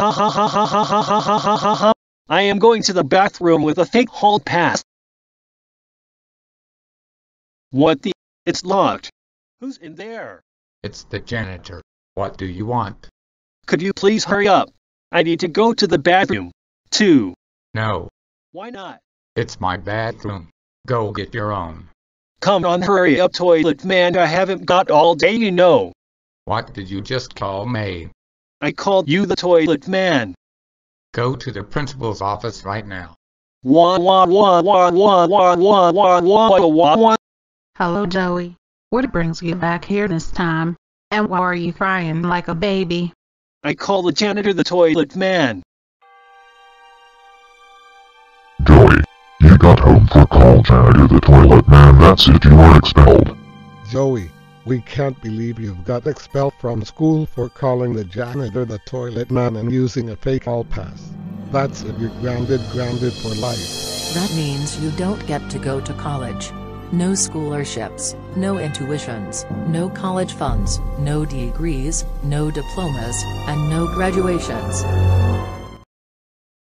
Ha ha ha ha ha ha ha ha ha. I am going to the bathroom with a fake hall pass. What the? It's locked. Who's in there? It's the janitor. What do you want? Could you please hurry up? I need to go to the bathroom. Two. No, Why not? it's my bathroom. Go get your own. Come on, hurry up, toilet man. I haven't got all day, you know. What did you just call me? I called you the toilet man. Go to the principal's office right now. Hello, Joey. What brings you back here this time? And why are you crying like a baby? I call the janitor the toilet man. Joey, you got home for call janitor the toilet man. That's it, you are expelled. Joey we can't believe you've got expelled from school for calling the janitor the toilet man and using a fake hall pass. That's it. You're grounded, grounded for life. That means you don't get to go to college. No scholarships, no intuitions, no college funds, no degrees, no diplomas, and no graduations.